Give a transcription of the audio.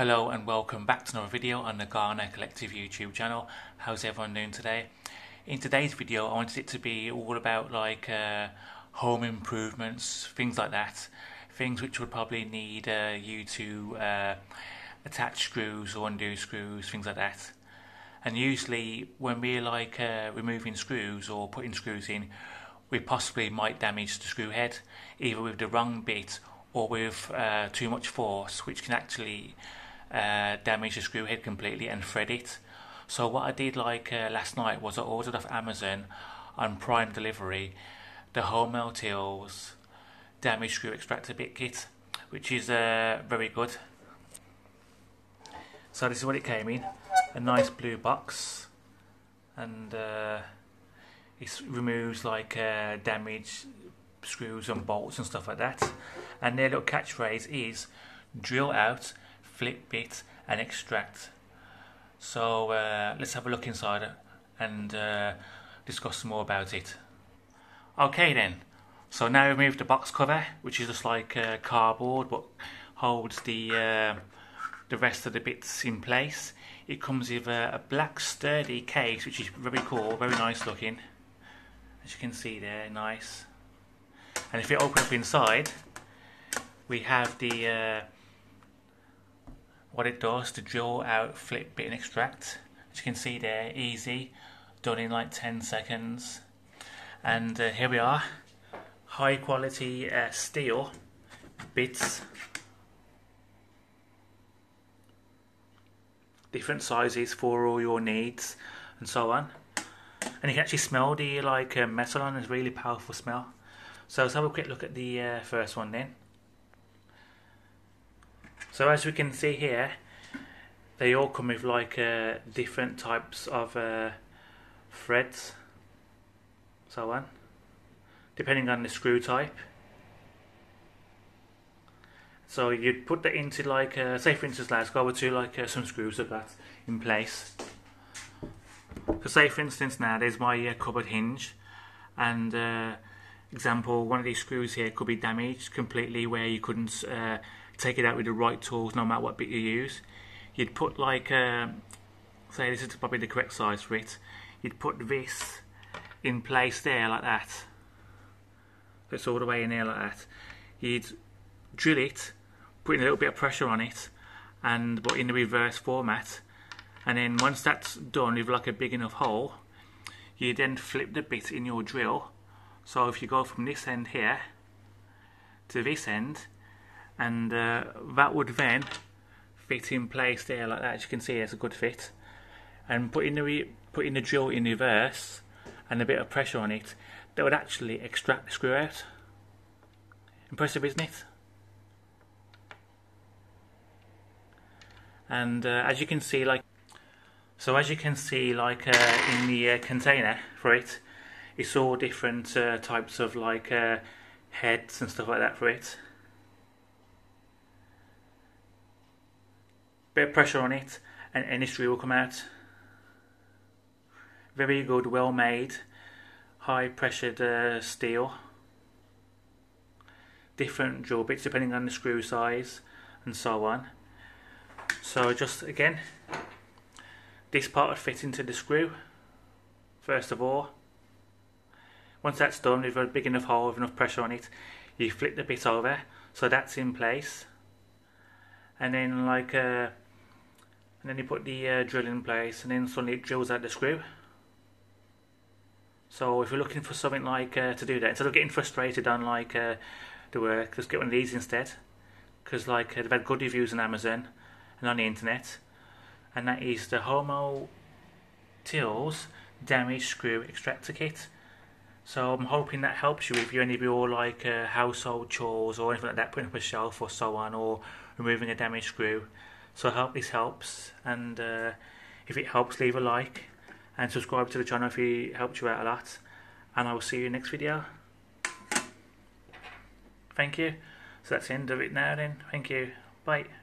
Hello and welcome back to another video on the Garner Collective YouTube channel. How's everyone doing today? In today's video I wanted it to be all about like uh, home improvements, things like that. Things which would probably need uh, you to uh, attach screws or undo screws, things like that. And usually when we're like uh, removing screws or putting screws in, we possibly might damage the screw head, either with the wrong bit or with uh, too much force, which can actually uh, damage the screw head completely and thread it. So what I did like uh, last night was I ordered off Amazon on Prime Delivery the Hormel Tools damage screw extractor bit kit, which is uh, very good. So this is what it came in, a nice blue box, and uh, it removes like uh, damaged screws and bolts and stuff like that. And their little catchphrase is drill out flip bit and extract. So uh, let's have a look inside and uh, discuss more about it. Okay then, so now we remove the box cover, which is just like uh, cardboard but holds the uh, the rest of the bits in place. It comes with a, a black sturdy case, which is very cool, very nice looking. As you can see there, nice. And if you open up inside, we have the uh, what it does to drill out, flip, bit and extract. As you can see there, easy, done in like 10 seconds. And uh, here we are, high quality uh, steel bits. Different sizes for all your needs and so on. And you can actually smell the like uh, metal on, it's really powerful smell. So let's have a quick look at the uh, first one then. So as we can see here, they all come with like uh, different types of uh, threads, so on, depending on the screw type. So you'd put that into like, uh, say for instance, let's go over to like uh, some screws of that in place. So say for instance now, there's my uh, cupboard hinge, and uh, example, one of these screws here could be damaged completely where you couldn't take it out with the right tools no matter what bit you use. You'd put like, uh, say this is probably the correct size for it, you'd put this in place there like that. It's all the way in there like that. You'd drill it, put a little bit of pressure on it, and but in the reverse format. And then once that's done with like a big enough hole, you then flip the bit in your drill. So if you go from this end here to this end, and uh, that would then fit in place there like that as you can see it's a good fit. And putting the putting the drill in reverse and a bit of pressure on it that would actually extract the screw out. Impressive isn't it? And uh, as you can see like so as you can see like uh, in the uh, container for it it's all different uh, types of like uh, heads and stuff like that for it bit of pressure on it and screw will come out. Very good, well made, high pressured uh, steel. Different drill bits depending on the screw size and so on. So just again, this part would fit into the screw first of all. Once that's done, with a big enough hole with enough pressure on it, you flip the bit over so that's in place. And then like uh, and then you put the uh, drill in place and then suddenly it drills out the screw. So if you're looking for something like uh, to do that instead of getting frustrated on like uh, the work just get one of these instead. Because like uh, they've had good reviews on Amazon and on the internet. And that is the Hormel Tools damage screw extractor kit. So I'm hoping that helps you if you any of your like uh, household chores or anything like that putting up a shelf or so on or removing a damaged screw so I hope this helps, and uh, if it helps, leave a like and subscribe to the channel if it helped you out a lot. And I will see you next video. Thank you. So that's the end of it now then. Thank you. Bye.